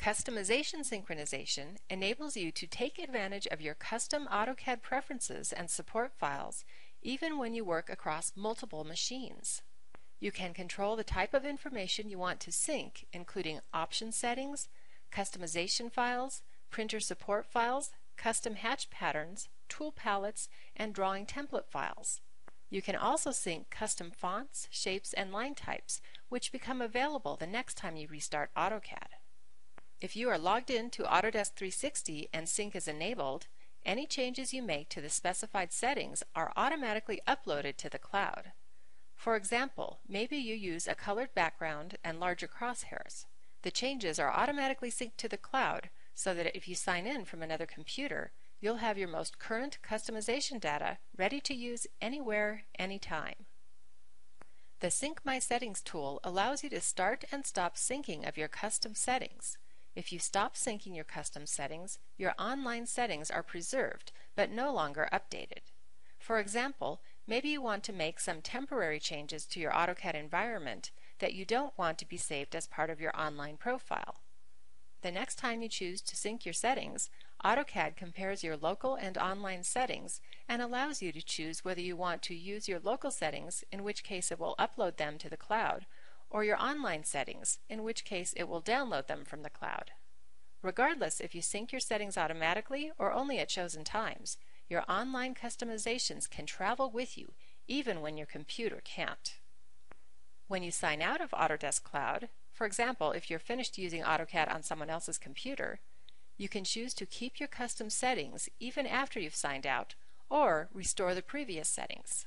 Customization synchronization enables you to take advantage of your custom AutoCAD preferences and support files even when you work across multiple machines. You can control the type of information you want to sync, including option settings, customization files, printer support files, custom hatch patterns, tool palettes, and drawing template files. You can also sync custom fonts, shapes, and line types, which become available the next time you restart AutoCAD. If you are logged in to Autodesk 360 and sync is enabled, any changes you make to the specified settings are automatically uploaded to the cloud. For example, maybe you use a colored background and larger crosshairs. The changes are automatically synced to the cloud so that if you sign in from another computer, you'll have your most current customization data ready to use anywhere, anytime. The Sync My Settings tool allows you to start and stop syncing of your custom settings. If you stop syncing your custom settings, your online settings are preserved but no longer updated. For example, maybe you want to make some temporary changes to your AutoCAD environment that you don't want to be saved as part of your online profile. The next time you choose to sync your settings, AutoCAD compares your local and online settings and allows you to choose whether you want to use your local settings, in which case it will upload them to the cloud, or your online settings, in which case it will download them from the cloud. Regardless if you sync your settings automatically or only at chosen times, your online customizations can travel with you even when your computer can't. When you sign out of Autodesk Cloud, for example if you're finished using AutoCAD on someone else's computer, you can choose to keep your custom settings even after you've signed out or restore the previous settings.